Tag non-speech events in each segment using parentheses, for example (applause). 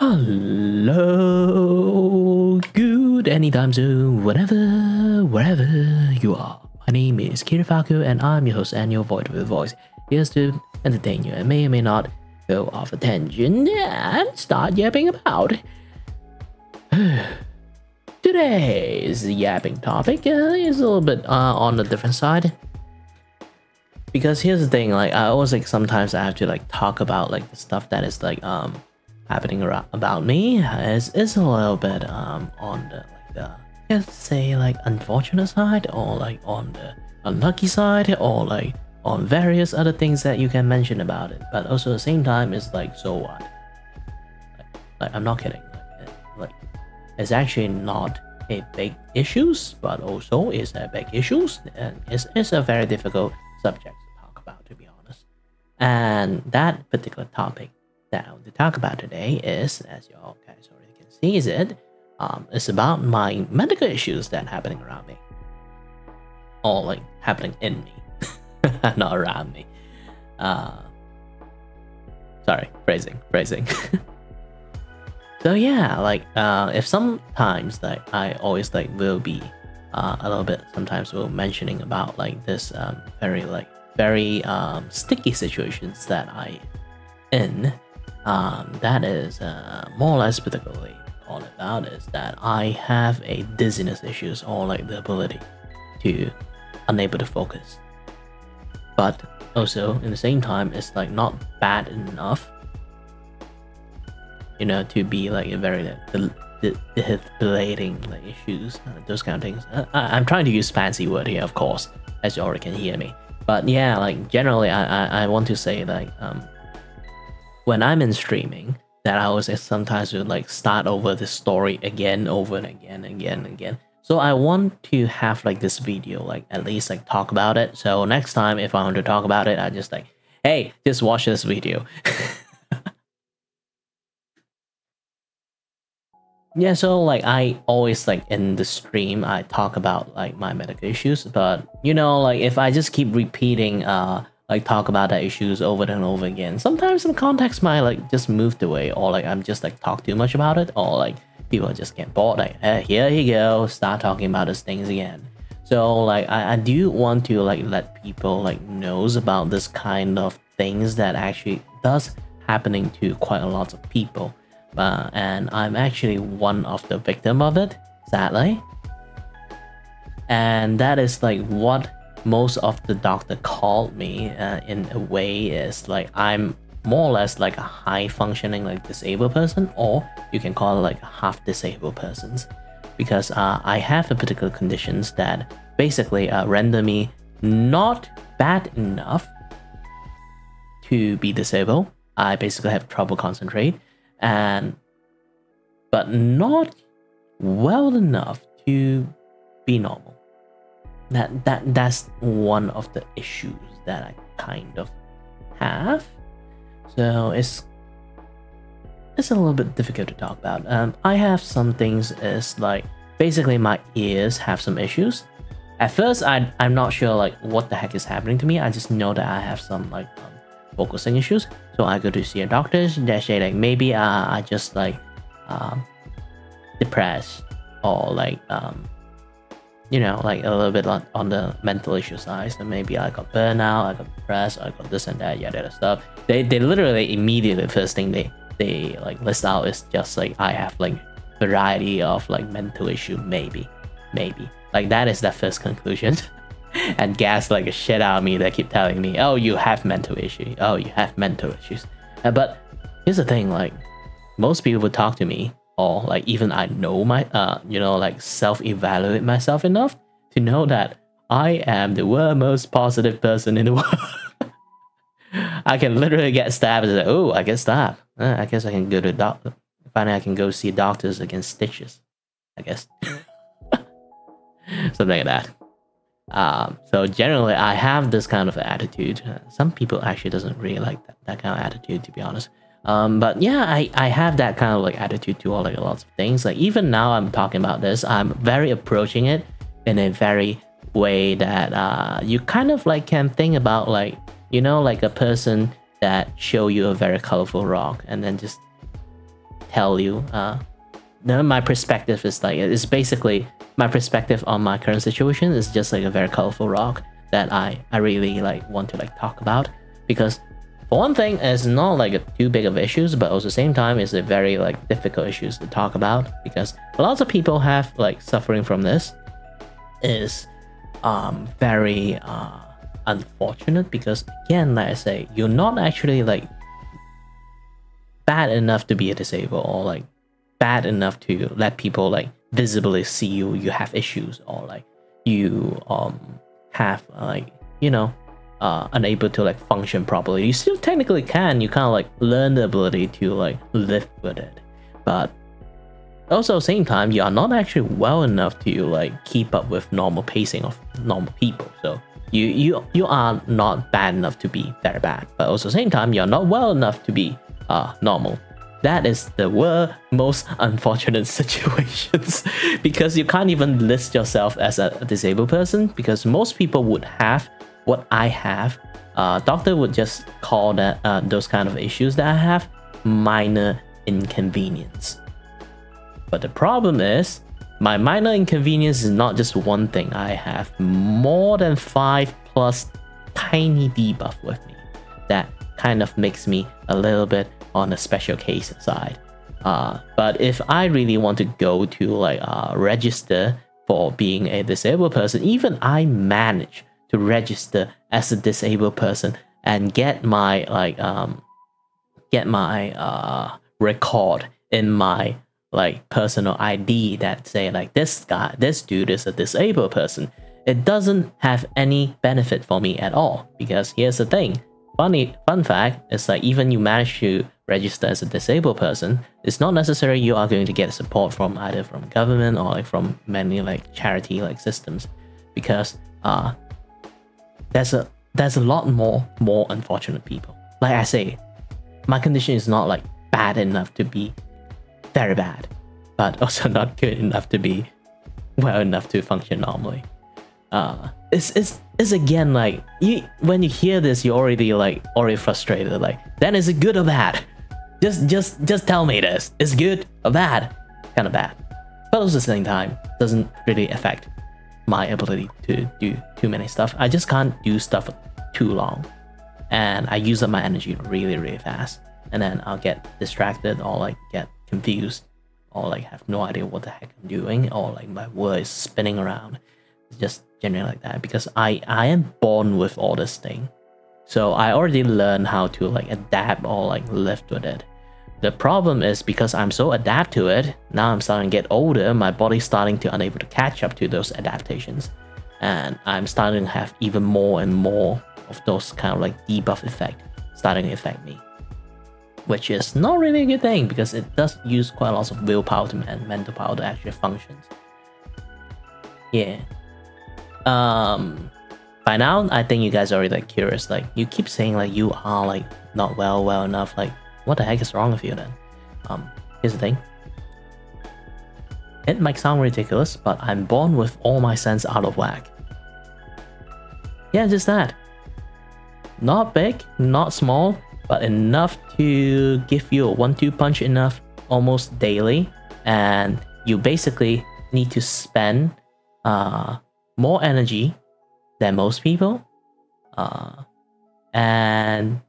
Hello, good anytime soon, whenever, wherever you are. My name is Kiray and I'm your host and your void with voice. Here's to entertain you and may or may not go off a tangent and start yapping about. (sighs) Today's yapping topic uh, is a little bit uh, on the different side. Because here's the thing, like I always like sometimes I have to like talk about like the stuff that is like um happening around about me is is a little bit um on the like the let's say like unfortunate side or like on the unlucky side or like on various other things that you can mention about it. But also at the same time it's like so what? Like, like i'm not kidding. Like, like it's actually not a big issues but also is a big issues and it's, it's a very difficult subject to talk about to be honest. And that particular topic that I want to talk about today is, as you all guys already can see, is it? Um, it's about my medical issues that happening around me, or like happening in me, (laughs) not around me. Uh, sorry, phrasing, phrasing. (laughs) so yeah, like uh, if sometimes like I always like will be uh, a little bit sometimes will mentioning about like this um, very like very um, sticky situations that I in um, that is uh, more or less particularly all about is that I have a dizziness issues or like the ability to unable to focus. But also in the same time, it's like not bad enough, you know, to be like a very debilitating like issues, uh, those kind of things. Uh, I, I'm trying to use fancy word here, of course, as you already can hear me. But yeah, like generally, I I, I want to say like um when I'm in streaming, that I always sometimes would like start over the story again, over and again, again, again. So I want to have like this video, like at least like talk about it. So next time if I want to talk about it, I just like, hey, just watch this video. (laughs) yeah, so like I always like in the stream I talk about like my medical issues, but you know, like if I just keep repeating uh like talk about that issues over and over again. Sometimes some context might like just moved away or like I'm just like talk too much about it or like people just get bored like hey, here you go start talking about these things again. So like I, I do want to like let people like knows about this kind of things that actually does happening to quite a lot of people. Uh, and I'm actually one of the victim of it, sadly. And that is like what most of the doctor called me uh, in a way is like I'm more or less like a high functioning like disabled person or you can call it like half disabled persons because uh, I have a particular conditions that basically uh, render me not bad enough to be disabled. I basically have trouble concentrate and but not well enough to be normal that that that's one of the issues that I kind of have. So it's it's a little bit difficult to talk about. Um, I have some things is like basically my ears have some issues. At first, I I'm not sure like what the heck is happening to me. I just know that I have some like um, focusing issues. So I go to see a doctor. They say like maybe uh, I just like um, depressed or like um, you know, like a little bit on, on the mental issue side. So maybe I got burnout, I got depressed, I got this and that, yada yada stuff. They they literally immediately first thing they they like list out is just like I have like variety of like mental issue, maybe, maybe. Like that is the first conclusion. (laughs) and gas like a shit out of me that keep telling me, oh you have mental issue, oh you have mental issues. Uh, but here's the thing, like most people would talk to me or like even I know my uh you know like self-evaluate myself enough to know that I am the world most positive person in the (laughs) world. I can literally get stabbed and say, oh, I get stabbed. Uh, I guess I can go to a doctor. Finally, I can go see doctors against stitches. I guess (laughs) something like that. Um, so generally, I have this kind of attitude. Uh, some people actually doesn't really like that, that kind of attitude, to be honest. Um, but yeah, I, I have that kind of like attitude to all like lots of things. Like even now I'm talking about this, I'm very approaching it in a very way that uh, you kind of like can think about like you know like a person that show you a very colorful rock and then just tell you. Uh, then my perspective is like it's basically my perspective on my current situation is just like a very colorful rock that I I really like want to like talk about because for one thing it's not like a too big of issues but also the same time it's a very like difficult issues to talk about because lots of people have like suffering from this. Is um very uh unfortunate because again like I say you're not actually like bad enough to be a disabled or like bad enough to let people like visibly see you. You have issues or like you um have like you know uh unable to like function properly. You still technically can you kind of like learn the ability to like live with it. But also at the same time you are not actually well enough to like keep up with normal pacing of normal people. So you you you are not bad enough to be very bad. But also at the same time you're not well enough to be uh normal. That is the worst most (laughs) unfortunate (laughs) situations. (laughs) Because you can't even list yourself as a disabled person because most people would have what I have. Uh, doctor would just call that uh, those kind of issues that I have minor inconvenience. But the problem is my minor inconvenience is not just one thing. I have more than five plus tiny debuff with me that kind of makes me a little bit on the special case side. Uh, but if I really want to go to like uh, register for being a disabled person, even I manage to register as a disabled person and get my like um get my uh record in my like personal ID that say like this guy this dude is a disabled person. It doesn't have any benefit for me at all because here's the thing. Funny fun fact is like even you manage to register as a disabled person, it's not necessary you are going to get support from either from government or like from many like charity like systems, because uh, there's a there's a lot more more unfortunate people. Like I say, my condition is not like bad enough to be very bad, but (laughs) also not good enough to be well enough to function normally. Uh, it's it's it's again like you when you hear this, you're already like already frustrated. Like then is it good or bad? Just just just tell me this. Is good or bad? Kind of bad. But at the same time, doesn't really affect my ability to do too many stuff. I just can't do stuff too long. And I use up my energy really, really fast. And then I'll get distracted or like get confused or like have no idea what the heck I'm doing or like my world is spinning around. Just generally like that because I, I am born with all this thing. So I already learned how to like adapt or like live with it. The problem is because I'm so adapt to it, now I'm starting to get older, my body's starting to unable to catch up to those adaptations. And I'm starting to have even more and more of those kind of like debuff effect starting to affect me. Which is not really a good thing because it does use quite a lot of willpower and mental power to actually function. Yeah. Um by now, I think you guys are already like curious. Like you keep saying like you are like not well well enough. Like what the heck is wrong with you then? Um, here's the thing. It might sound ridiculous, but I'm born with all my sense out of whack. Yeah, just that. Not big, not small, but enough to give you a one-two punch enough almost daily, and you basically need to spend uh, more energy than most people. Uh, and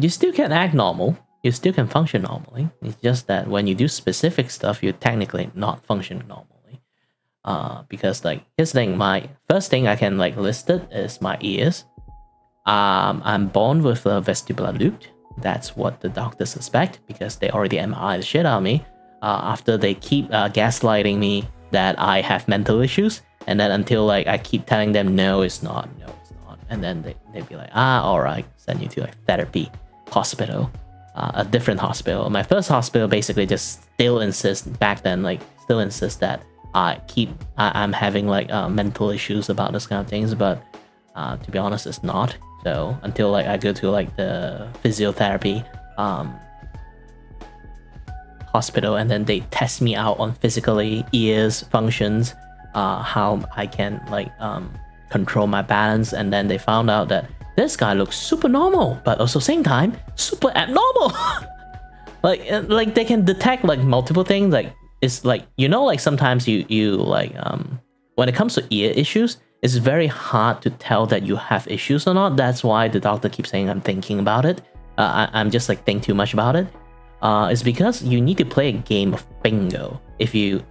you still can act normal. You still can function normally. It's just that when you do specific stuff, you're technically not functioning normally. Uh, because like here's the thing, my first thing I can like list it is my ears. Um, I'm born with a vestibular loop. That's what the doctors suspect because they already MRI the shit out of me. Uh, after they keep uh, gaslighting me that I have mental issues, and then until like I keep telling them no, it's not, no, it's not, and then they they be like, ah, all right, send you to like therapy hospital, uh, a different hospital. My first hospital basically just still insists back then, like still insists that I keep I, am having like uh, mental issues about this kind of things, but uh, to be honest, it's not. So until like I go to like the physiotherapy um, hospital and then they test me out on physically ears functions uh, how I can like um, control my balance, and then they found out that this guy looks super normal, but also same time super abnormal. (laughs) like uh, like they can detect like multiple things like it's like you know like sometimes you you like um when it comes to ear issues it's very hard to tell that you have issues or not. That's why the doctor keeps saying i'm thinking about it. Uh, I, i'm just like think too much about it. Uh it's because you need to play a game of bingo if you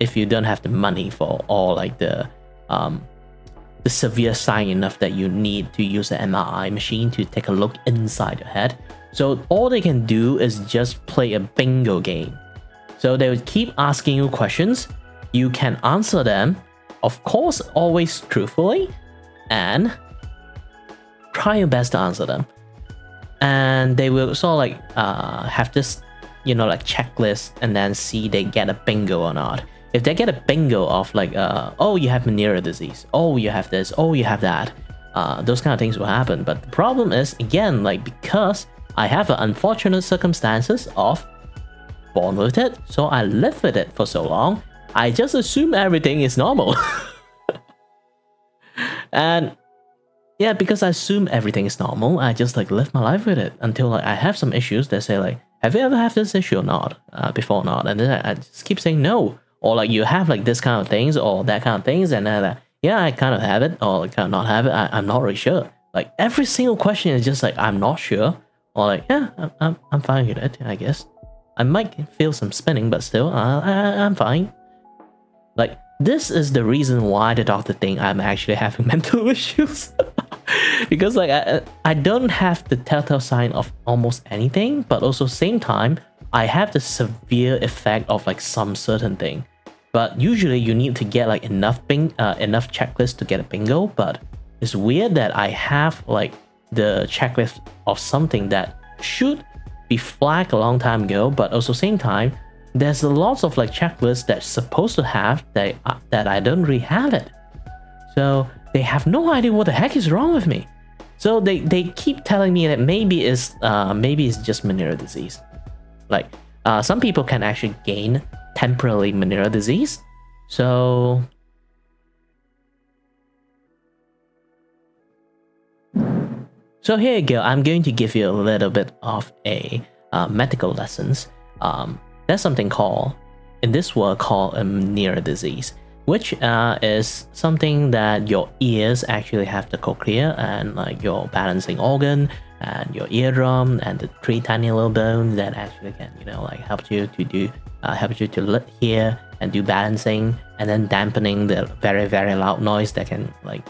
if you don't have the money for all like the um the severe sign enough that you need to use an MRI machine to take a look inside your head. So all they can do is just play a bingo game. So they would keep asking you questions. You can answer them, of course, always truthfully, and try your best to answer them. And they will sort of like uh, have this, you know, like checklist and then see they get a bingo or not. If they get a bingo of like, uh, oh, you have Meniere disease, oh, you have this, oh, you have that, uh, those kind of things will happen. But the problem is, again, like because I have an unfortunate circumstances of born with it, so I live with it for so long, I just assume everything is normal. (laughs) and yeah, because I assume everything is normal, I just like live my life with it until like I have some issues that say like, have you ever had this issue or not uh, before or not? And then I, I, just keep saying no, or like you have like this kind of things or that kind of things, and then uh, yeah, I kind of have it or like kind of not have it. I, I'm not really sure. Like every single question is just like I'm not sure, or like yeah, I'm I'm, I'm fine with it, I guess. I might feel some spinning, but still, uh, I, I'm fine. Like, this is the reason why the doctor think I'm actually having (laughs) mental issues. (laughs) because like I, I don't have the telltale sign of almost anything, but also same time, I have the severe effect of like some certain thing. But usually you need to get like enough bing uh, enough checklist to get a bingo, but it's weird that I have like the checklist of something that should be flagged a long time ago, but also same time, there's a lots of like checklists that's supposed to have that uh, that I don't really have it. So they have no idea what the heck is wrong with me. So they, they keep telling me that maybe it's uh, maybe it's just Meniere disease. Like uh, some people can actually gain temporarily Meniere disease. So So here you go. I'm going to give you a little bit of a uh, medical lessons. Um, there's something called in this world called a Meniere disease, which uh, is something that your ears actually have the cochlea and like your balancing organ and your eardrum and the three tiny little bones that actually can you know like help you to do uh, help you to hear and do balancing and then dampening the very very loud noise that can like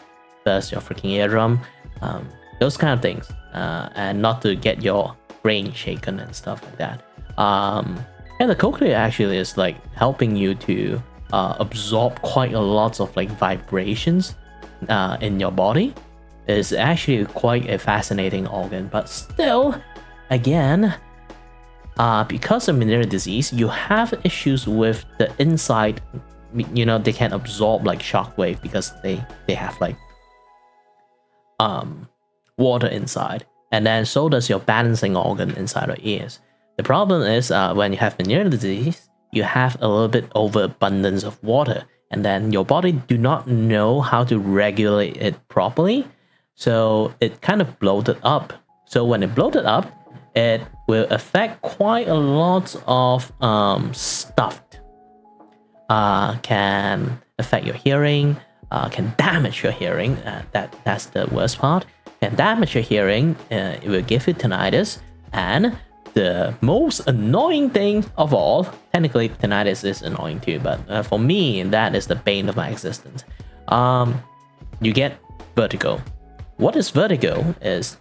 burst your freaking eardrum. Um, those kind of things, uh, and not to get your brain shaken and stuff like that. Um, and the cochlea actually is like helping you to uh, absorb quite a lot of like vibrations uh, in your body. It's actually quite a fascinating organ, but still, again, uh, because of Meniere disease, you have issues with the inside. You know, they can absorb like shockwave because they they have like um water inside, and then so does your balancing organ inside your ears. The problem is uh, when you have Meniere disease, you have a little bit overabundance of water, and then your body do not know how to regulate it properly, so it kind of bloated up. So when it bloated up, it will affect quite a lot of um, stuff. Uh, can affect your hearing, uh, can damage your hearing. Uh, that that's the worst part can damage your hearing, uh, it will give you tinnitus, and the most annoying thing of all, technically tinnitus is annoying too, but uh, for me, that is the bane of my existence. Um, you get vertigo. What is vertigo is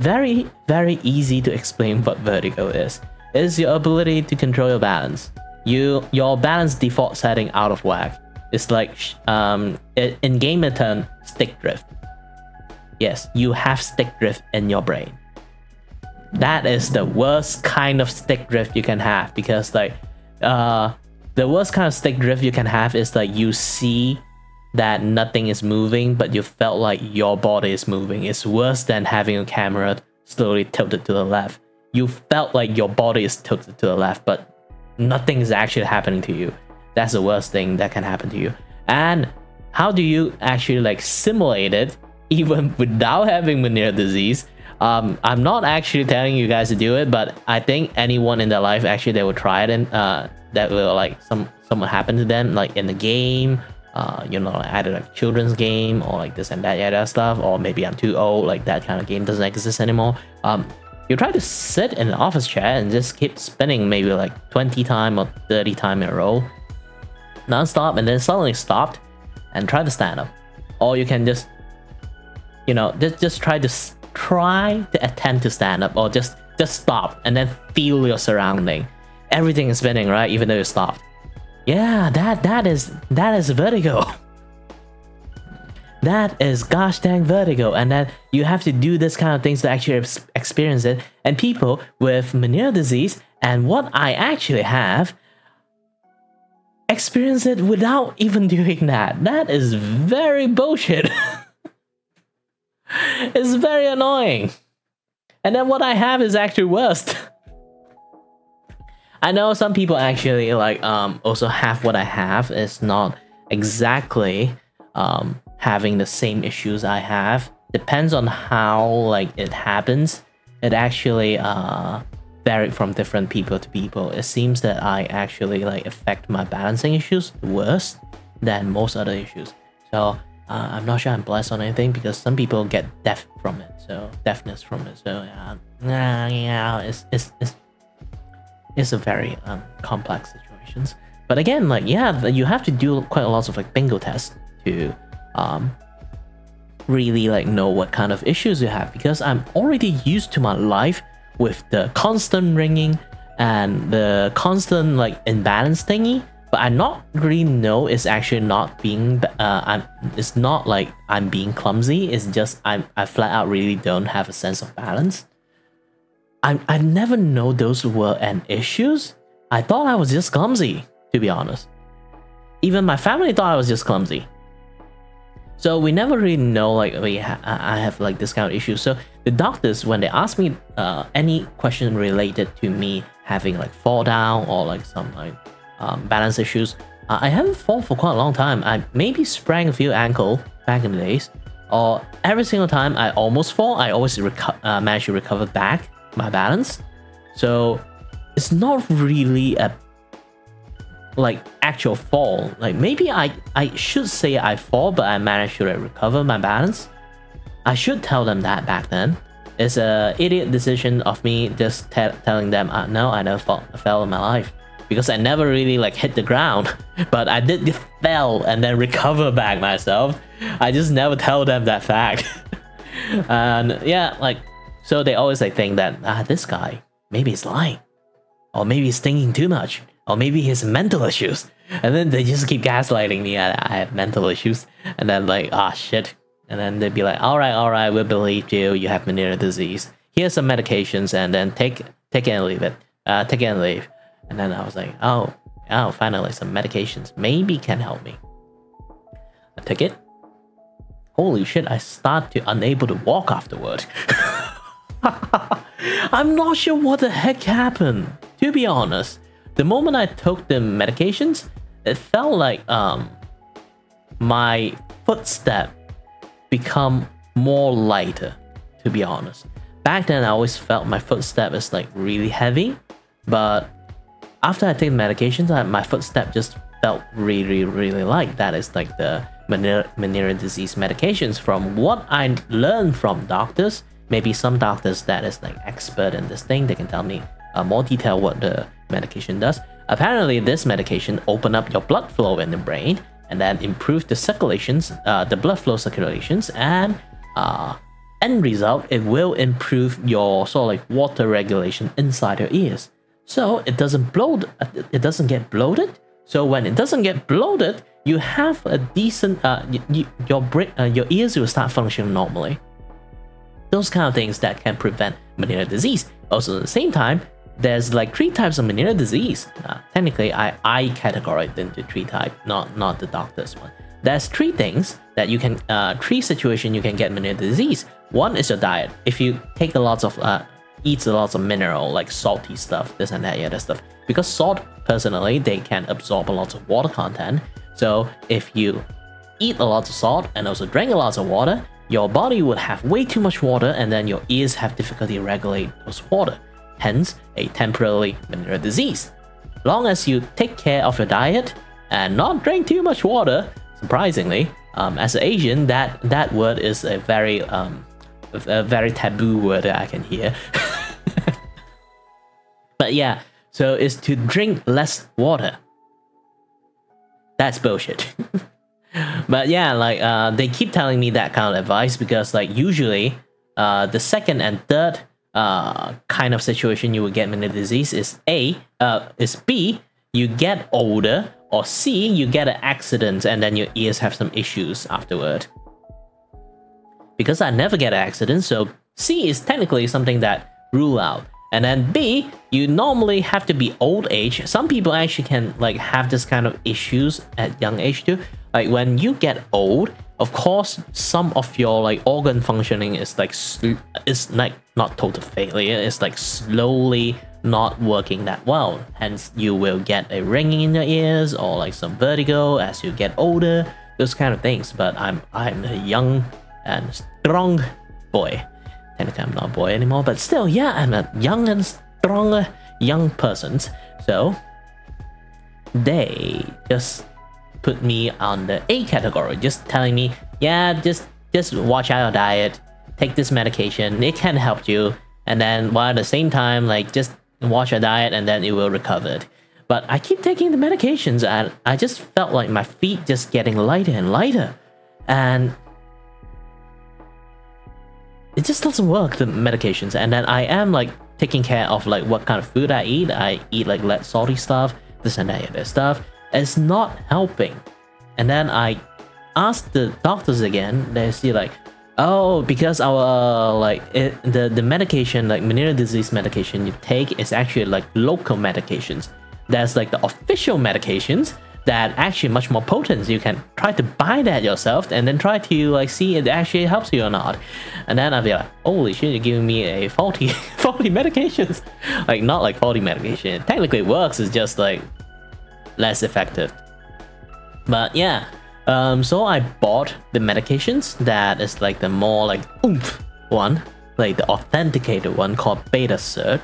very, very easy to explain what vertigo is. It is your ability to control your balance. You, your balance default setting out of whack. It's like, um, in gamer term, stick drift yes, you have stick drift in your brain. That is the worst kind of stick drift you can have because like uh the worst kind of stick drift you can have is like you see that nothing is moving but you felt like your body is moving. It's worse than having a camera slowly tilted to the left. You felt like your body is tilted to the left but nothing is actually happening to you. That's the worst thing that can happen to you. And how do you actually like simulate it (laughs) even without having Meniere disease, Um, I'm not actually telling you guys to do it, but I think anyone in their life actually they will try it and uh, that will like some something happen to them like in the game uh, you know, either like children's game or like this and that, yeah, that stuff, or maybe I'm too old, like that kind of game doesn't exist anymore. Um, you try to sit in an office chair and just keep spinning maybe like 20 time or 30 time in a row, non-stop, and then suddenly stopped and try to stand up. Or you can just, you know, just just try to try to attempt to stand up, or just just stop and then feel your surrounding. Everything is spinning, right? Even though you stopped yeah, that that is that is vertigo. (laughs) That is gosh dang vertigo, and that you have to do this kind of things to actually experience it. And people with Meniere disease and what I actually have experience it without (laughs) even doing that. That is very bullshit. (laughs) it's very annoying. And then what I have is actually worst. I know some people actually like um also have what I have. It's not exactly um having the same issues I have. Depends on how like it happens. It actually uh varied from different people to people. It seems that I actually like affect my balancing issues worse than most other issues. So uh, I'm not sure I'm blessed on anything because some people get deaf from it, so deafness from it. So yeah, yeah, it's it's it's is a very um, complex situations. But again, like yeah, you have to do quite a lot of like bingo tests to um, really like know what kind of issues you have because I'm already used to my life with the constant ringing and the constant like imbalance thingy. But I not really know it's actually not being uh I'm it's not like I'm being clumsy. It's just I'm I flat out really don't have a sense of balance. I, I never know those were an issues. I thought I was just clumsy, to be honest. Even my family thought I was just clumsy. So we never really know like we ha I have like this kind of issue. So the doctors, when they ask me uh, any question related to me having like fall down or like some like um, balance issues, uh, I haven't fall for quite a long time. I maybe sprang a few ankle back in the days, or every single time I almost fall, I always uh, manage to recover back my balance. So it's not really a like actual fall. Like maybe I I should say I fall, but I managed to recover my balance. I should tell them that back then. It's a idiot decision of me just telling them, uh, no, I never fall, fell in my life because I never really like hit the ground, (laughs) but I did fell and then recover back myself. I just never tell them that fact. (laughs) and yeah, like so they always like think that ah this guy maybe he's lying, or maybe he's thinking too much, or maybe he has mental issues, and then they just keep gaslighting me. I, I have mental issues, and then like ah shit, and then they'd be like, all right, all right, we believe you. You have Meniere disease. Here's some medications, and then take take it and leave it. Uh, take it and leave. And then I was like, oh, oh, finally some medications maybe can help me. I took it. Holy shit! I start to unable to walk afterward. (laughs) (laughs) I'm not sure what the heck happened. To be honest, the moment I took the medications, it felt like um my footstep become more lighter. To be honest, back then I always felt my footstep is like really heavy, but after I take the medications, I, my footstep just felt really really light. That is like the Meniere disease medications. From what I learned from doctors, maybe some doctors that is like expert in this thing, they can tell me uh, more detail what the medication does. Apparently, this medication open up your blood flow in the brain and then improve the circulations, uh, the blood flow circulations, and uh, end result, it will improve your sort of like water regulation inside your ears. So it doesn't bloat, uh, it doesn't get bloated. So when it doesn't get bloated, you have a decent, uh, your brain, uh, your ears will start functioning normally those kind of things that can prevent Meniere disease. Also, at the same time, there's like three types of Meniere disease. Uh, technically, I, I categorize into three types, not, not the doctor's one. There's three things that you can, uh, three situation you can get Meniere disease. One is your diet. If you take a lot of, uh, eats a lot of mineral, like salty stuff, this and that, yeah, that stuff. Because salt, personally, they can absorb a lot of water content. So if you eat a lot of salt and also drink a lot of water, your body would have way too much water and then your ears have difficulty regulating those water, hence a temporarily Meniere disease. Long as you take care of your diet and not drink too much water, surprisingly, um, as an Asian, that that word is a very um, a very taboo word that I can hear. (laughs) but yeah, so it's to drink less water. That's bullshit. (laughs) but yeah, like uh, they keep telling me that kind of advice because like usually uh, the second and third uh, kind of situation you will get Meniere disease is A, uh, is B, you get older, or C, you get an accident and then your ears have some issues afterward. Because I never get an accident, so C is technically something that rule out. And then B, you normally have to be old age. Some people actually can like have this kind of issues at young age too. Like when you get old, of course, some of your like organ functioning is like is like not total failure. It's like slowly not working that well. Hence, you will get a ringing in your ears or like some vertigo as you get older. Those kind of things. But I'm I'm a young and strong boy. Technically, I'm not a boy anymore, but still, yeah, I'm a young and strong young person. So they just put me on the A category, just telling me, yeah, just just watch out your diet, take this medication, it can help you, and then while at the same time, like just watch your diet and then it will recover. But I keep taking the medications and I just felt like my feet just getting lighter and lighter. And it just doesn't work, the medications. And then I am like taking care of like what kind of food I eat. I eat like salty stuff, this and that other stuff it's not helping. And then I asked the doctors again, they see like, oh, because our like it, the the medication like Meniere's disease medication you take is actually like local medications. There's like the official medications that actually much more potent. You can try to buy that yourself and then try to like see if it actually helps you or not. And then I'll be like, holy shit, you're giving me a faulty (laughs) faulty medications. Like not like faulty medication. Technically it works, it's just like less effective. But yeah, um, so I bought the medications that is like the more like oomph one, like the authenticated one called Beta Cert.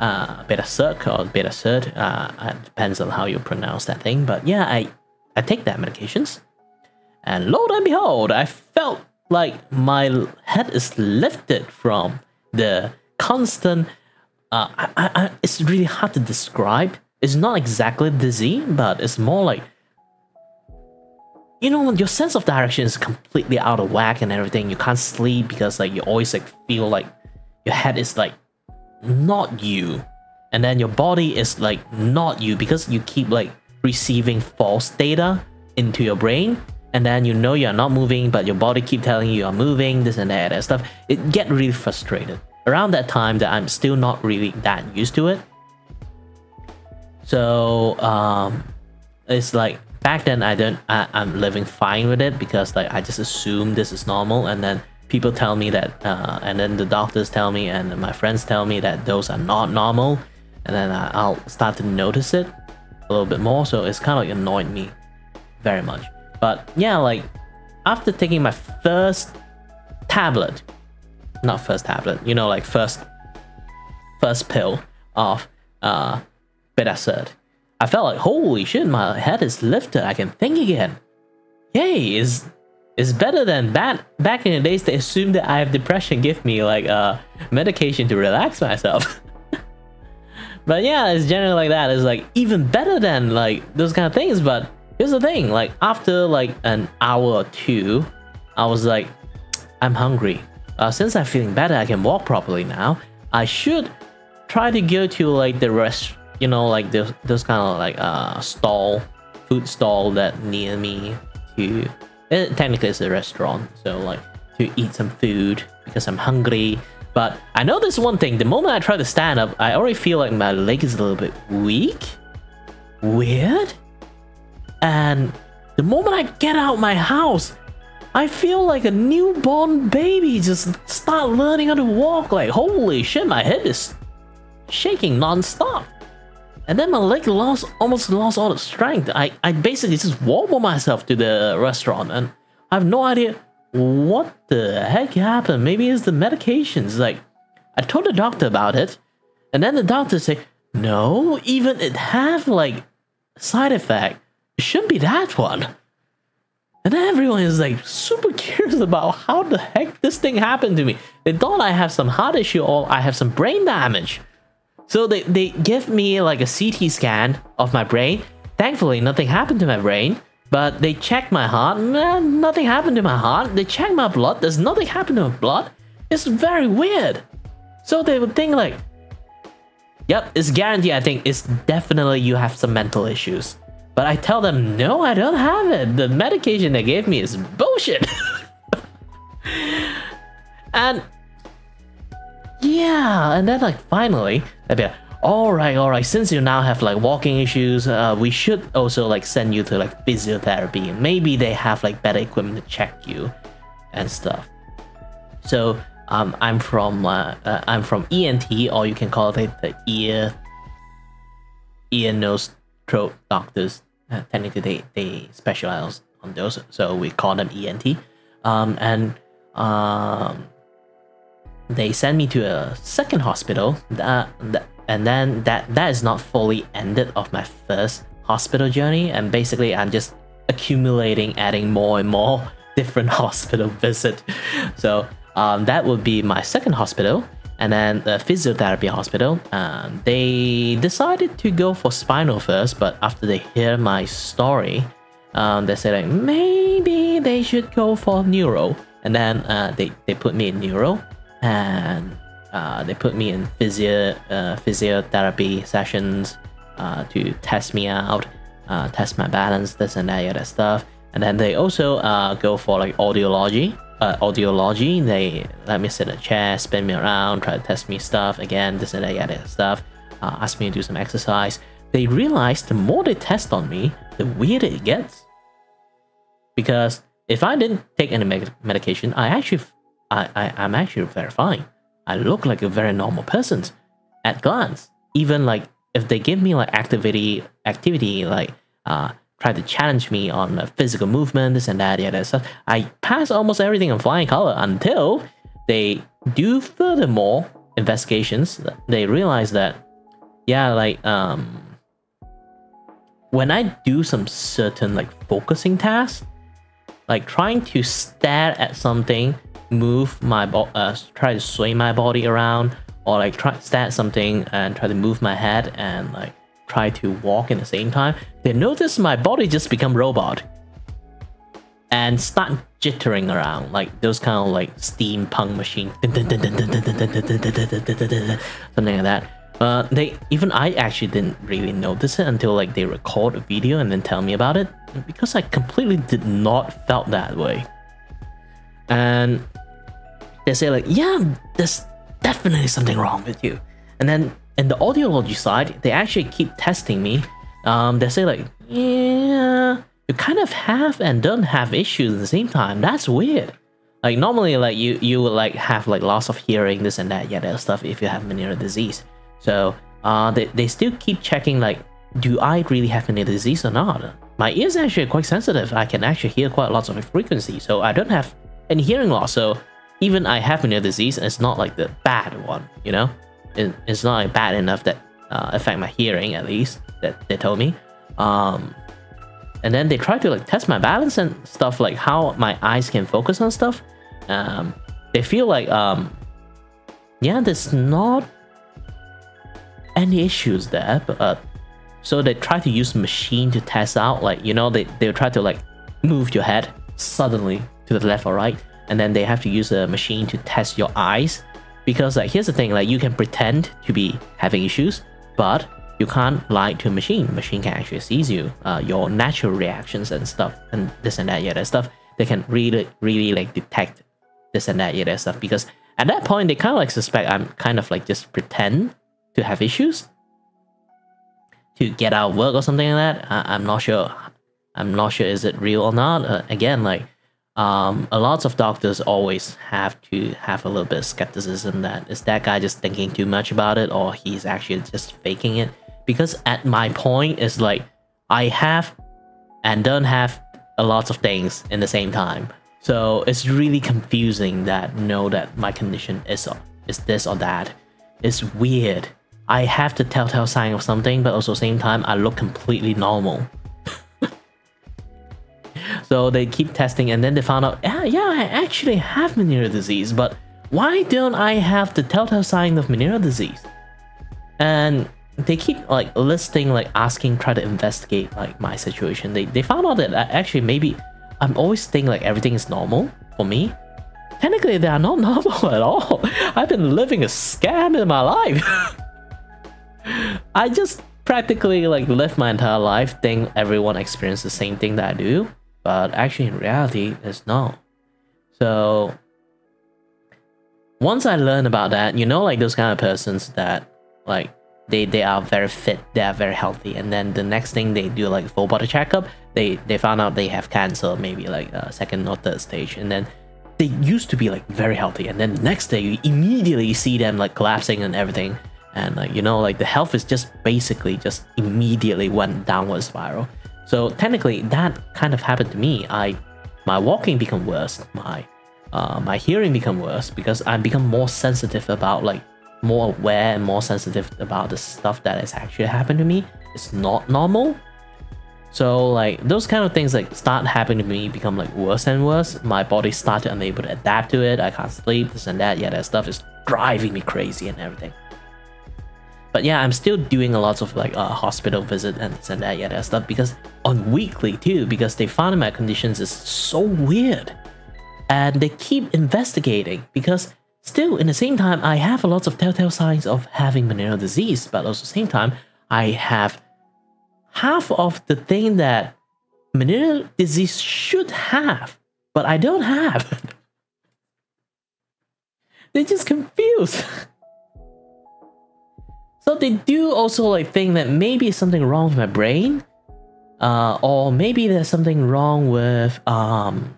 Uh, Betacert or Betacert, uh, it depends on how you pronounce that thing. But yeah, I, I take that medications. And lo and behold, I felt like my head is lifted from the constant. Uh, I, I, it's really hard to describe it's not exactly dizzy, but it's more like you know your sense of direction is completely out of whack and everything. You can't sleep because like you always like feel like your head is like not you, and then your body is like not you because you keep like receiving false data into your brain. And then you know you're not moving but your body keep telling you you're moving this and that and stuff. It get really frustrated. Around that time that i'm still not really that used to it so um, it's like back then I don't I, I'm living fine with it because like I just assume this is normal and then people tell me that uh, and then the doctors tell me and my friends tell me that those are not normal and then I'll start to notice it a little bit more. So it's kind of like annoyed me very much. But yeah like after taking my first tablet not first tablet you know like first first pill of uh Betacert. I said. I felt like, holy shit, my head is lifted. I can think again. Yay, is is better than that. Back in the days, they assumed that I have depression, give me like uh medication to relax myself. (laughs) but yeah, it's generally like that. It's like even better than like those kind of things. But here's the thing: like after like an hour or two, I was like, I'm hungry. Uh, since I'm feeling better, I can walk properly now. I should try to go to like the rest you know, like those those kind of like uh stall, food stall that near me to. It, technically, it's a restaurant, so like to eat some food because I'm hungry. But I know this one thing. The moment I try to stand up, I already feel like my leg is a little bit weak, weird, and the moment I get out my house, I feel like a newborn baby just start learning how to walk. Like holy shit, my head is shaking non-stop. And then my leg lost almost lost all the strength. I, I basically just wobble myself to the restaurant and I have no idea what the heck happened? Maybe it's the medications. Like, I told the doctor about it, and then the doctor say, no, even it have like side effect. It shouldn't be that one. And everyone is like super (laughs) curious about how the heck this thing happened to me. They thought I have some heart issue or I have some brain damage. So they, they give me like a CT scan of my brain. Thankfully, nothing happened to my brain. But they check my heart, man, uh, nothing happened to my heart. They check my blood, there's nothing happened to my blood. It's very weird. So they would think like, yep, it's guaranteed. I think it's definitely you have some mental issues. But I tell them, no, I don't have it. The medication they gave me is bullshit. (laughs) and yeah, and then like finally, they'd be like, all right, all right. Since you now have like walking issues, uh, we should also like send you to like physiotherapy. Maybe they have like better equipment to check you and stuff. So um, I'm from uh, uh, I'm from ENT, or you can call it the ear, ear, nose, throat doctors. Uh, technically, they they specialize on those, so we call them ENT. Um, and um, they sent me to a second hospital that, that and then that that is not fully ended of my first hospital journey. And basically i'm just accumulating adding more and more (laughs) different (laughs) hospital visit. So um, that would be my second hospital. And then the physiotherapy hospital um, they decided to go for spinal first but after they hear my story um, they said like maybe they should go for neuro. And then uh, they, they put me in neuro and uh, they put me in physio uh, physiotherapy sessions uh, to test me out, uh, test my balance, this and that, other stuff. And then they also uh, go for like audiology. Uh, audiology, they let me sit in a chair, spin me around, try to test me stuff again, this and that, other stuff. ask me to do some exercise. They realize the more they test on me, the weirder it gets. Because if I didn't take any med medication, I actually, I, I, I'm actually very fine. I look like a very normal person at glance. Even like if they give me like activity, activity like uh, try to challenge me on uh, physical movement, this and that, yeah, that stuff. I pass almost everything in flying color until they do furthermore investigations. They realize that, yeah, like um, when I do some certain like focusing tasks, like trying to stare at something move my bo- uh, try to sway my body around or like try to stand something and try to move my head and like try to walk in the same time they notice my body just become robot and start jittering around like those kind of like steampunk machine something like that uh, they even I actually didn't really notice it until like they record a video and then tell me about it because I completely did not felt that way and they say like, yeah, there's definitely something wrong with you. And then in the audiology side, they actually keep testing me. Um, they say like, yeah, you kind of have and don't have issues at the same time. That's weird. Like normally, like you you would like have like loss of hearing, this and that, yeah, that stuff if you have Meniere's disease. So uh, they they still keep checking like, do I really have Meniere's disease or not? My ears actually quite sensitive. I can actually hear quite lots of frequency, so I don't have any hearing loss. So even I have Meniere's disease, it's not like the bad one, you know? It, it's not like bad enough that uh, affect my hearing, at least, that they told me. Um, and then they try to like test my balance and stuff, like how my eyes can focus on stuff. Um, they feel like, um, yeah, there's not any issues there, but uh, so they try to use machine to test out, like, you know, they, they try to like move your head suddenly to the left or right and then they have to use a machine to test your eyes. Because like here's the thing like you can pretend to be having issues but you can't lie to a machine. Machine can actually sees you uh, your natural reactions and stuff and this and that yeah that stuff. They can really really like detect this and that yeah that stuff. Because at that point they kind of like suspect i'm kind of like just pretend to have issues to get out of work or something like that. I- i'm not sure. I'm not sure is it real or not. Uh, again like um, a lot of doctors always have to have a little bit of skepticism that is that guy just thinking too much about it or he's actually just faking it. Because at my point is like I have and don't have a lot of things in the same time. So it's really confusing that know that my condition is is this or that. It's weird. I have the telltale sign of something, but also same time I look completely normal. So they keep testing and then they found out, yeah, yeah, I actually have Meniere's disease, but why don't I have the telltale sign of Meniere's disease? And they keep like listing, like asking, try to investigate like my situation. They, they found out that uh, actually maybe I'm always thinking like everything is normal for me. Technically, they are not (laughs) normal at all. I've been living a scam in my life. (laughs) I just practically like live my entire life, think everyone experiences the same thing that I do, but actually in reality, it's not. So once I learned about that, you know, like those kind of persons that like they they are very fit, they are very healthy, and then the next thing they do like full body checkup, they they found out they have cancer, maybe like uh, second or third stage, and then they used to be like very healthy, and then the next day you immediately see them like collapsing and everything, and like you know like the health is just basically just immediately went downward spiral. So technically that kind of happened to me. I my walking become worse, my uh, my hearing become worse because I become more sensitive about like more aware and more sensitive about the stuff that has actually happened to me. It's not normal. So like those kind of things like start happening to me become like worse and worse. My body started unable to adapt to it. I can't sleep, this and that. Yeah, that stuff is driving me crazy and everything. But yeah, I'm still doing a lot of like uh, hospital visit and this and that, yeah, that stuff because on weekly too, because they found my conditions is so weird. And they keep investigating because still in the same time, I have a lot of telltale signs of having Meniere's disease, but also the same time, I have half of the thing that Meniere's disease should have, but I don't have. (laughs) They're just confused. (laughs) so they do also like think that maybe something wrong with my brain, uh, or maybe there's something wrong with um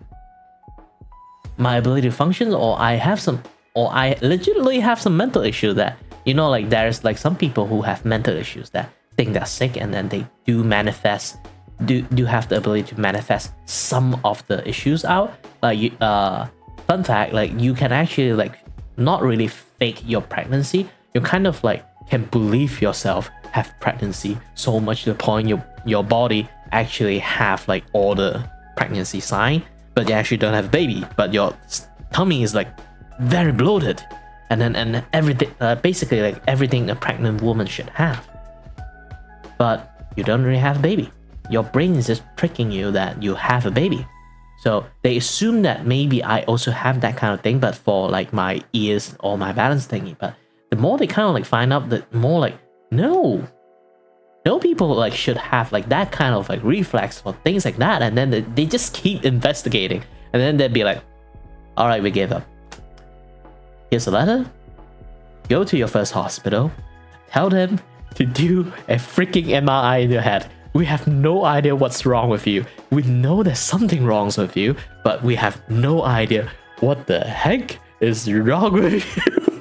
my ability to function, or I have some, or I legitimately have some mental issue that you know, like there's like some people who have mental issues that think they're sick and then they do manifest do do have the ability to manifest some of the issues out. Like you uh fun fact like you can actually like not really fake your pregnancy. You kind of like can believe yourself have pregnancy so much to the point your your body actually have like all the pregnancy sign but you actually don't have a baby but your tummy is like very bloated and then and everything uh, basically like everything a pregnant woman should have but you don't really have a baby. Your brain is just tricking you that you have a baby. So they assume that maybe I also have that kind of thing, but for like my ears or my balance thingy. But the more they kind of like find out, the more like, no, no people like should have like that kind of like reflex or things like that. And then they, they just keep investigating. And then they'd be like, all right, we gave up. Here's a letter. Go to your first hospital. Tell them to do a freaking MRI in your head. We have no idea what's wrong with you. We know there's something wrong with you, but we have no idea what the heck is wrong with you. (laughs)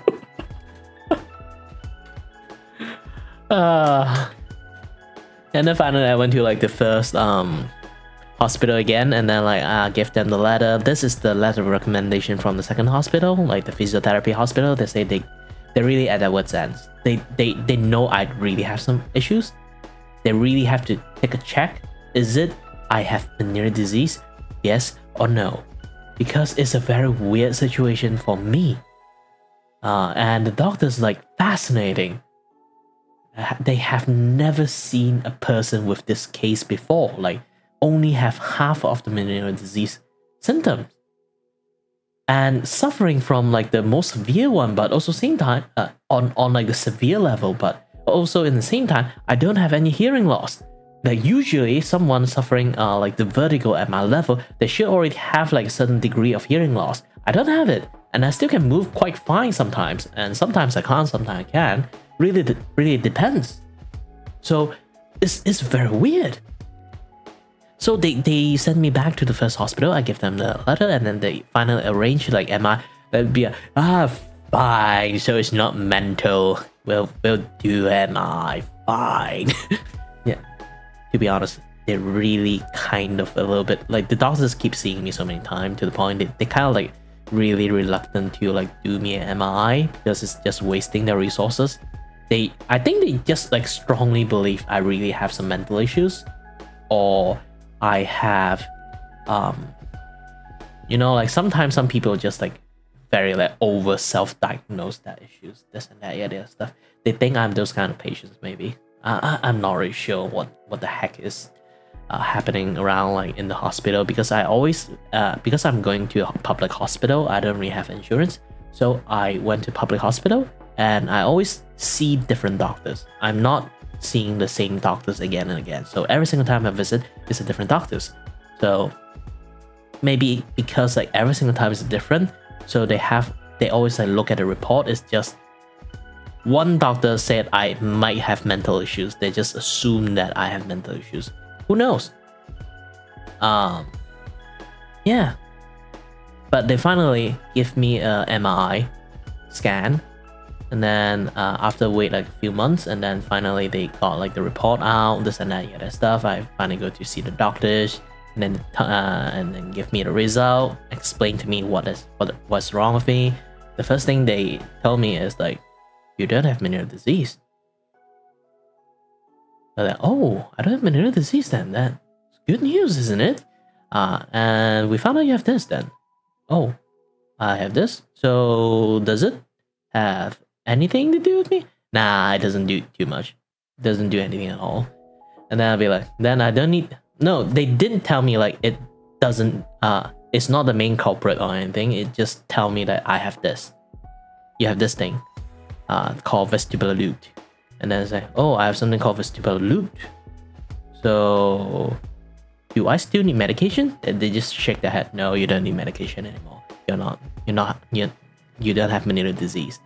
uh, and then finally I went to like the first um hospital again and then like I give them the letter. This is the letter of recommendation from the second hospital, like the physiotherapy hospital. They say they they're really at their wits' ends. They they they know I really have some issues. They really have to take a check. Is it I have Meniere's disease? Yes or no? Because it's a very weird situation for me. Uh, and the doctor's like fascinating. They have never seen a person with this case before. Like only have half of the Meniere's disease symptoms and suffering from like the most severe one, but also same time uh, on on like the severe level, but also in the same time, I don't have any hearing loss. That usually, someone suffering uh, like the vertigo at my level, they should already have like a certain degree of hearing loss. I don't have it, and I still can move quite fine sometimes, and sometimes I can't, sometimes I can. Really, really depends. So it's it's very weird. So they, they send me back to the first hospital. I give them the letter and then they finally arrange like am I that'd be a, ah fine. So it's not mental. We'll we'll do MI fine. (laughs) yeah. To be honest, they're really kind of a little bit like the doctors keep seeing me so many times to the point they, they kind of like really reluctant to like do me an MRI because it's just wasting their resources. They I think they just like strongly believe I really have some mental issues or I have um you know like sometimes some people just like very like over self-diagnose that issues this and that yeah that stuff. They think i'm those kind of patients maybe. Uh, I, i'm not really sure what what the heck is uh, happening around like in the hospital because i always uh, because i'm going to a public hospital i don't really have insurance. So i went to public hospital and i always see different doctors. I'm not seeing the same doctors again and again. So every single time i visit it's a different doctors. So maybe because like every single time is different so they have they always like look at the report. It's just one doctor said i might have mental issues. They just assume that i have mental issues. Who knows? Um yeah. But they finally give me a mri scan and then uh, after wait like a few months and then finally they got like the report out this and that yeah that stuff i finally go to see the doctors and then uh, and then give me the result, explain to me what is what what's wrong with me. The first thing they tell me is like, you don't have Meniere's disease. Like, oh, I don't have Meniere's disease then. That's good news, isn't it? Uh, and we found out you have this then. Oh, I have this. So does it have anything to do with me? Nah, it doesn't do too much. Doesn't do anything at all. And then I'll be like, then I don't need no, they didn't tell me like it doesn't uh it's not the main culprit or anything. It just tell me that I have this. You have this thing uh called vestibular loop. And then it's like, oh, I have something called vestibular loop. So do I still need medication? And they just shake their head. No, you don't need medication anymore. You're not you're not you you don't have Meniere's disease.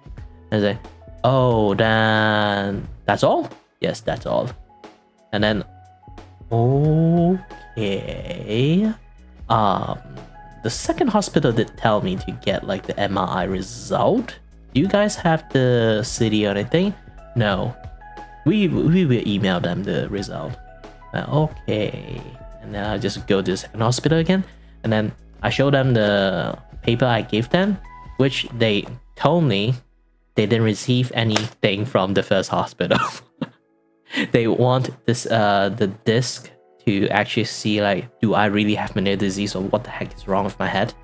And say, oh then that's all? Yes, that's all. And then Okay. Um, the second hospital did tell me to get like the MRI result. Do you guys have the CD or anything? No. We we will email them the result. Uh, okay. And then I just go to the second hospital again, and then I show them the paper I gave them, which they told me they didn't receive anything from the first hospital. (laughs) they want this uh the disc to actually see like do I really have Meniere's disease or what the heck is wrong with my head.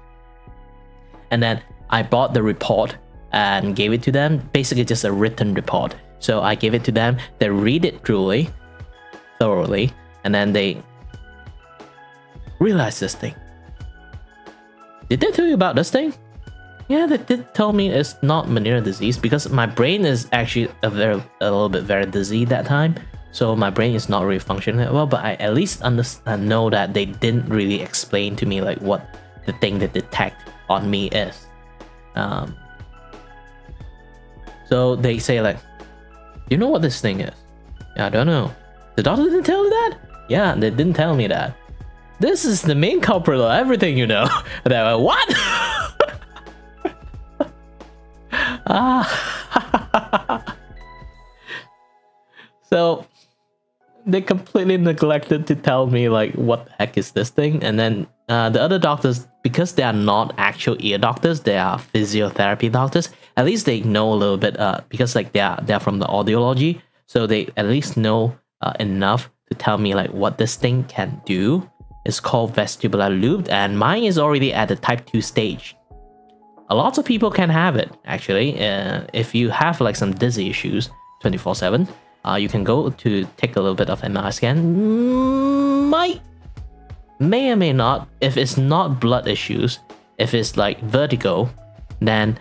And then I bought the report and gave it to them, basically just a written report. So I gave it to them, they read it truly, thoroughly, and then they realize this thing. Did they tell you about this thing? Yeah, they did tell me it's not Meniere's disease because my brain is actually a very a little bit very dizzy that time. So my brain is not really functioning well, but I at least understand know that they didn't really explain to me like what the thing that detect on me is. Um, so they say like, you know what this thing is? I don't know. The doctor didn't tell you that? Yeah, they didn't tell me that. This is the main culprit of everything you know. (laughs) They're like, what? (laughs) ah. (laughs) so they completely neglected to tell me like what the heck is this thing and then uh, the other doctors because they are not actual ear doctors they are physiotherapy doctors at least they know a little bit uh, because like they are they're from the audiology so they at least know uh, enough to tell me like what this thing can do it's called vestibular loop and mine is already at the type 2 stage a lot of people can have it actually uh, if you have like some dizzy issues 24 7 uh, you can go to take a little bit of MRI scan. Might, may or may not. If it's not blood issues, if it's like vertigo, then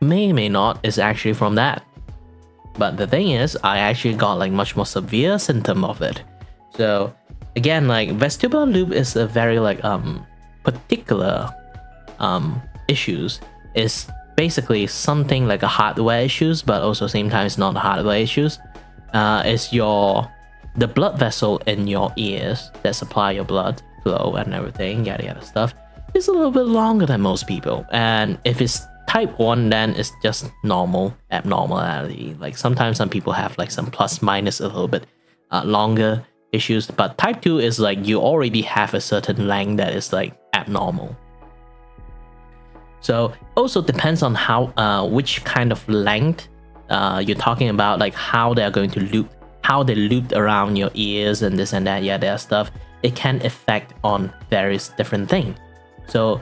may or may not is actually from that. But the thing is, I actually got like much more severe symptom of it. So again, like vestibular loop is a very like um particular um issues. Is basically something like a hardware issues, but also same time it's not hardware issues. Uh, it's your the blood vessel in your ears that supply your blood flow and everything, yada yada stuff, is a little bit longer than most people. And if it's type 1 then it's just normal abnormality like sometimes some people have like some plus minus a little bit uh, longer issues. But type 2 is like you already have a certain length that is like abnormal. So also depends on how uh, which kind of length uh, you're talking about, like how they're going to loop, how they looped around your ears and this and that, yeah, that stuff. It can affect on various different things. So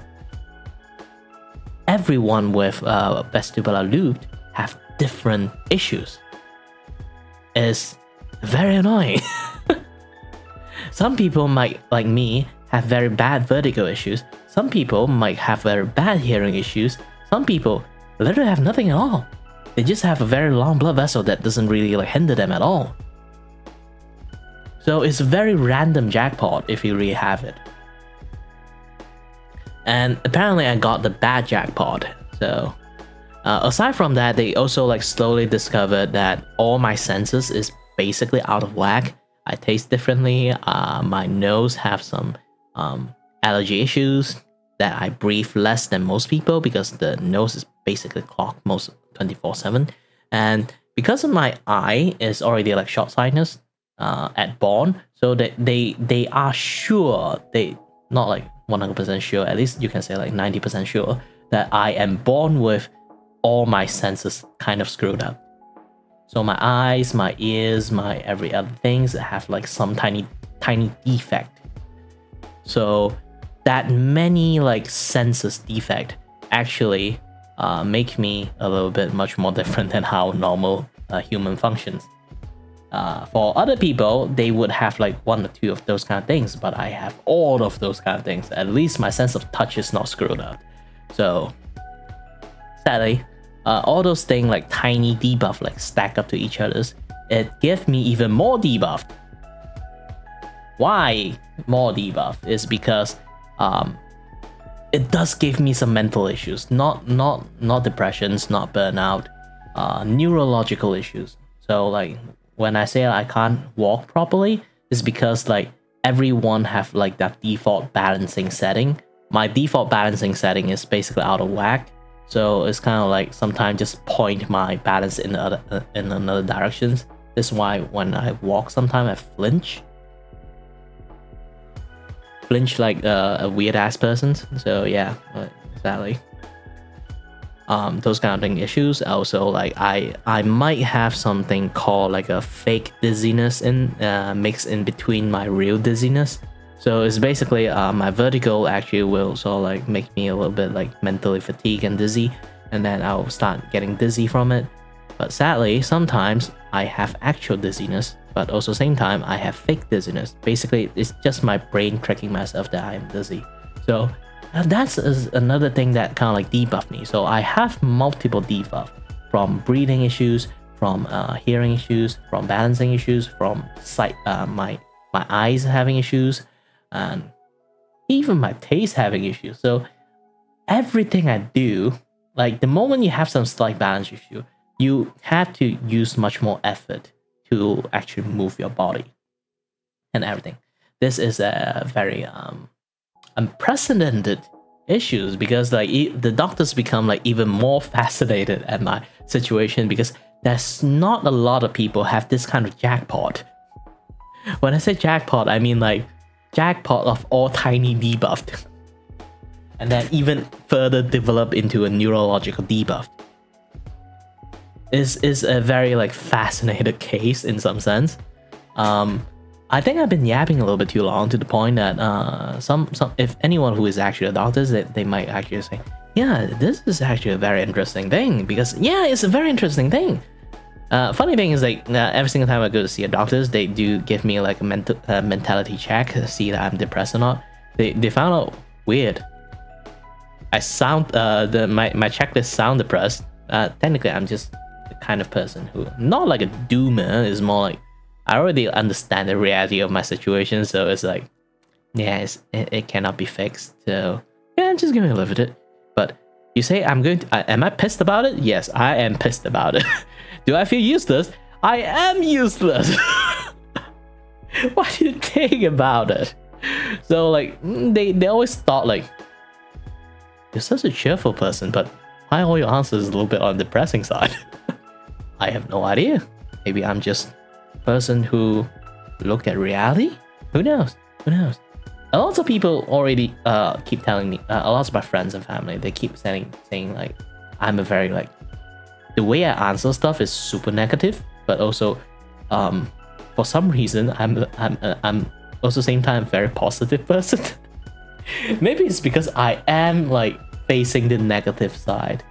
everyone with uh, vestibular loop have different issues. It's very annoying. (laughs) Some people might, like me, have very bad vertigo issues. Some people might have very bad hearing issues. Some people literally have nothing at all. They just have a very long blood vessel that doesn't really like hinder them at all. So it's a very random jackpot if you really have it. And apparently I got the bad jackpot. So uh, aside from that, they also like slowly discovered that all my senses is basically out of whack. I taste differently. Uh, my nose have some um, allergy issues that I breathe less than most people because the nose is basically clogged most 24/7, and because of my eye is already like short sightedness uh, at born, so that they they are sure they not like 100% sure at least you can say like 90% sure that I am born with all my senses kind of screwed up. So my eyes, my ears, my every other things have like some tiny tiny defect so that many like senses defect actually uh, make me a little bit much more different than how normal uh, human functions. Uh, for other people, they would have like one or two of those kind of things, but I have all of those kind of things. At least my sense of touch is not screwed up. So, sadly, uh, all those things like tiny debuff like stack up to each other's, it gives me even more debuff why more debuff is because um, it does give me some mental issues, not not not depressions, not burnout, uh, neurological issues. So like when I say I can't walk properly, it's because like everyone have like that default balancing setting. My default balancing setting is basically out of whack. So it's kind of like sometimes just point my balance in the other in another directions. This is why when I walk, sometimes I flinch flinch like uh, a weird ass person. So yeah, sadly. Um, those kind of thing issues. Also, like I I might have something called like a fake dizziness in uh, mixed in between my real dizziness. So it's basically uh, my vertigo actually will sort of like make me a little bit like mentally fatigued and dizzy, and then I'll start getting dizzy from it. But sadly, sometimes I have actual dizziness, but also same time I have fake dizziness. Basically, it's just my brain tricking myself that I'm dizzy. So that's another thing that kind of like debuff me. So I have multiple debuff from breathing issues, from uh, hearing issues, from balancing issues, from sight, uh, my my eyes having issues, and even my taste having issues. So everything I do, like the moment you have some slight balance issue, you have to use much more effort to actually move your body and everything. This is a very um, unprecedented issues because like the doctors become like even more (laughs) fascinated at my situation because there's not a lot of people have this kind of jackpot. When I say jackpot, I mean like jackpot of all tiny debuffed. (laughs) and then even further develop into a neurological debuff is is a very like fascinated case in some sense. Um, I think I've been yapping a little bit too long to the point that uh, some some if anyone who is actually a doctor, they, they might actually say, yeah, this is actually a very interesting thing because yeah, it's a very interesting thing. Uh, funny thing is like uh, every single time I go to see a doctor, they do give me like a mental uh, mentality check to see that I'm depressed or not. They they found out weird. I sound uh the my my checklist sound depressed. Uh, technically, I'm just kind of person who not like a doomer is more like I already understand the reality of my situation, so it's like yeah, it's, it, it cannot be fixed. So yeah, I'm just gonna live with it. But you say I'm going to, uh, am I pissed about it? Yes, I am pissed about it. (laughs) Do I feel useless? I am useless. (laughs) what do you think about it? So like mm, they they always thought like you're such a cheerful person, but why all your answers a little bit on the depressing side? (laughs) I have no idea. Maybe I'm just a person who look at reality? Who knows? Who knows? A lot of people already uh, keep telling me, uh, a lot of my friends and family, they keep saying, saying like, I'm a very like, the way I answer stuff is super negative, but also, um, for some reason, I'm I'm uh, I'm also same time very positive (laughs) person. Maybe it's because I am like facing the negative side,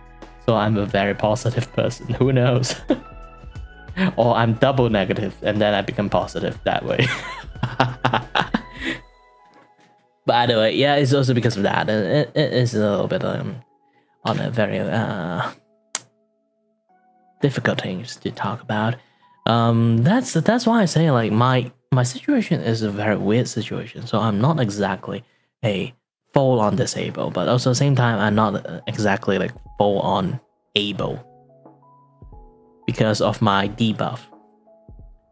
so I'm a very positive person. (laughs) Who knows? (laughs) or I'm double negative and then I become positive that way. (laughs) By the way, yeah, it's also because of that. It, it is a little bit um, on a very uh, difficult things to talk about. Um, that's that's why I say like my my situation is a very weird situation. So I'm not exactly a full on disabled, but also at the same time I'm not exactly like full on able because of my debuff.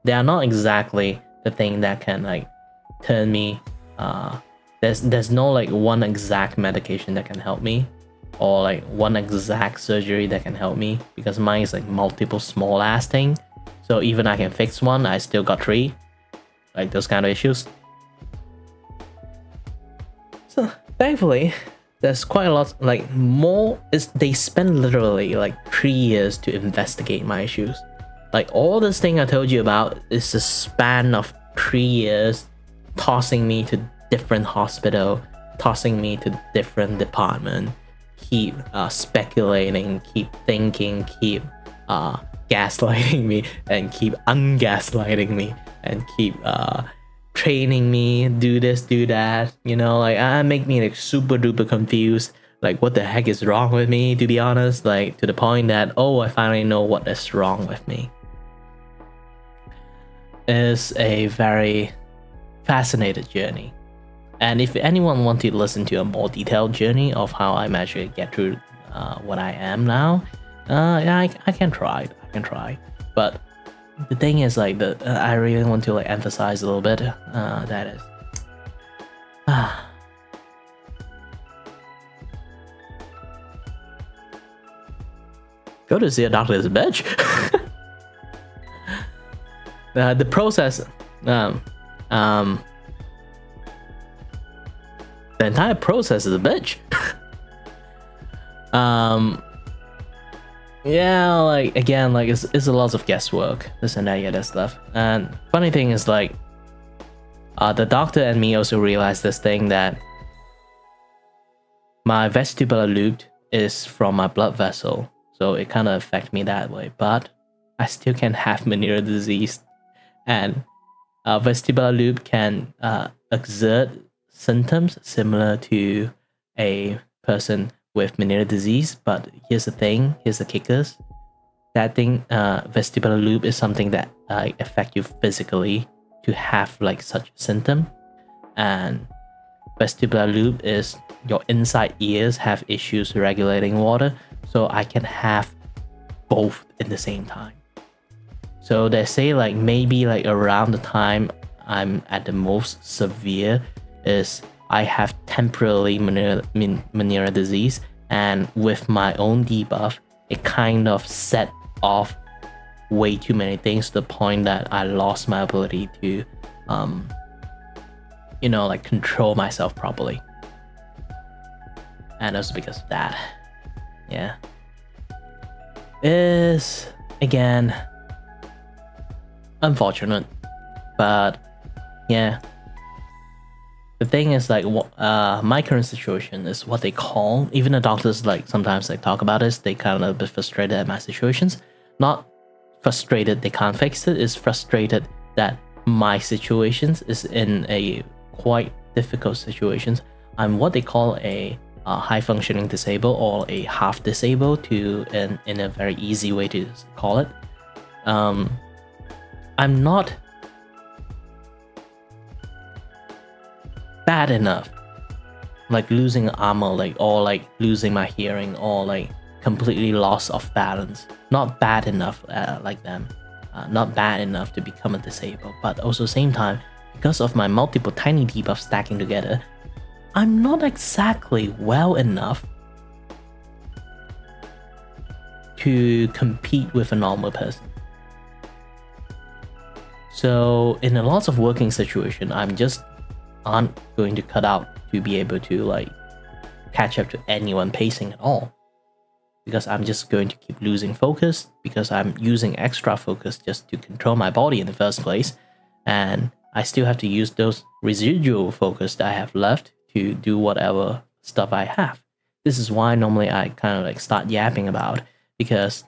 They are not exactly the thing that can like turn me. Uh, there's there's no like one exact medication that can help me, or like one exact surgery that can help me because mine is like multiple small ass thing. So even I can fix one, I still got three, like those kind of issues. So thankfully, there's quite a lot like more is they spend literally like three years to investigate my issues. Like all this thing i told you about is a span of three years tossing me to different hospital tossing me to different department keep uh, speculating keep thinking keep uh, (laughs) gaslighting me and keep ungaslighting me and keep uh, training me, do this, do that. You know, like I make me like super duper confused. Like what the heck is wrong with me? To be honest, like to the point that oh, I finally know what is wrong with me. Is a very fascinating journey. And if anyone wants to listen to a more detailed journey of how I to get through uh, what I am now, uh, yeah, I, I can try. I can try. But the thing is like the uh, I really want to like emphasize a little bit uh, that is ah (sighs) go to see a doctor is a bitch. (laughs) Uh, the process um um the entire process is a bitch. (laughs) Um yeah, like again, like it's it's a lot of guesswork, this and that, yeah, that stuff. And funny thing is like, uh, the doctor and me also realized this thing that my vestibular loop is from my blood vessel, so it kind of affect me that way. But I still can have Meniere disease, and uh, vestibular loop can uh, exert symptoms similar to a person with Meniere disease, but here's the thing, here's the kickers. That thing, uh, vestibular loop is something that uh, affect you physically to have like such a symptom. And vestibular loop is your inside ears have issues regulating water. So I can have both in the same time. So they say like maybe like around the time I'm at the most severe is I have temporarily Meniere disease, and with my own debuff, it kind of set off way too many things to the point that I lost my ability to, um, you know, like control myself properly. And also because of that, yeah, is again unfortunate, but yeah, the thing is like uh my current situation is what they call even the doctors like sometimes they talk about this they kind of a bit frustrated at my situations. Not frustrated they can't fix it is frustrated that my situations is in a quite difficult situations. I'm what they call a uh, high functioning disabled or a half disabled to in, in a very easy way to call it. Um i'm not bad enough. Like losing armor, like or like losing my hearing, or like completely loss of balance. Not bad enough uh, like them. Uh, not bad enough to become a disabled, but also same time, because of my multiple tiny debuffs stacking together, I'm not exactly well enough to compete with a normal person. So in a lots of working situation, I'm just aren't going to cut out to be able to like catch up to anyone pacing at all. Because I'm just going to keep losing focus because I'm using extra focus just to control my body in the first place. And I still have to use those residual focus that I have left to do whatever stuff I have. This is why normally I kind of like start yapping about because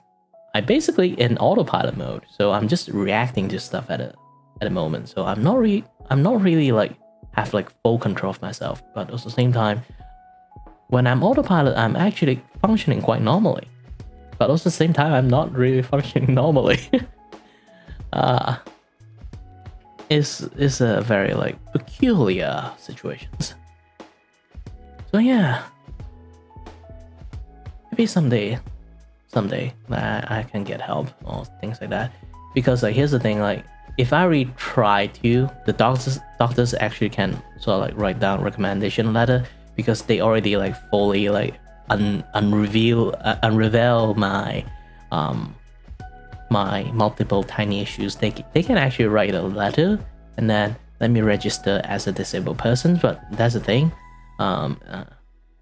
I basically in autopilot mode, so I'm just reacting to stuff at a at a moment. So I'm not really I'm not really like have like full control of myself, but at the same time, when I'm autopilot, I'm actually functioning quite normally. But at the same time, I'm not really (laughs) functioning normally. (laughs) uh it's, it's a very like peculiar situations. So yeah, maybe someday someday that I can get help or things like that. Because like here's the thing, like if I really try to, the doctors doctors actually can sort of like write down recommendation letter because they already like fully like un unreveal uh, unreveal my um my multiple tiny issues. They they can actually write a letter and then let me register as a disabled person. But that's the thing, um, uh,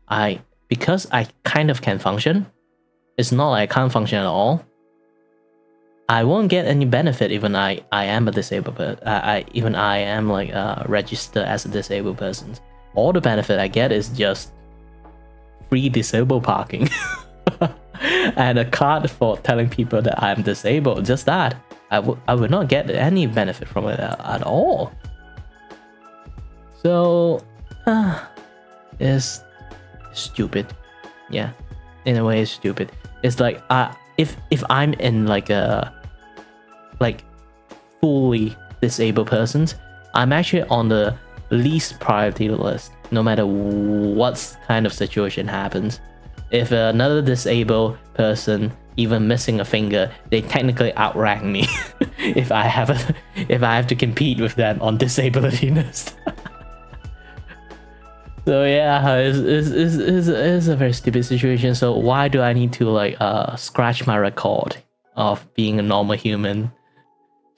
I because I kind of can function it's not like I can't function at all. I won't get any benefit even I I am a disabled person. I, I even I am like uh, registered as a disabled person. All the benefit I get is just free disabled parking (laughs) and a card for telling people that I'm disabled. Just that. I would I would not get any benefit from it at, at all. So, uh, (sighs) it's stupid. Yeah, in a way, it's stupid. It's like uh, if if I'm in like a like fully disabled persons, I'm actually on the least priority list. No matter what kind of situation happens, if another disabled person even missing a finger, they technically outrank me (laughs) if I have a, if I have to compete with them on disability list. (laughs) So yeah, it's, it's, it's, it's, it's a very stupid situation. So why do I need to like uh scratch my record of being a normal human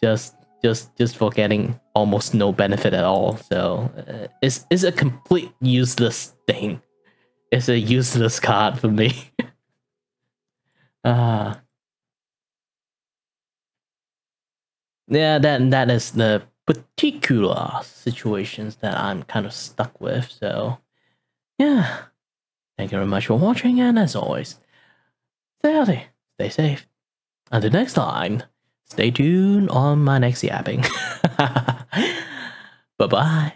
just just just for getting almost no benefit at all? So uh, it's it's a complete useless thing. It's a useless card for me. (laughs) Ah. uh, yeah, that that is the particular situations that I'm kind of stuck with. So, yeah. Thank you very much for watching, and as always, stay healthy, stay safe. Until next time, stay tuned on my next yapping. (laughs) bye bye.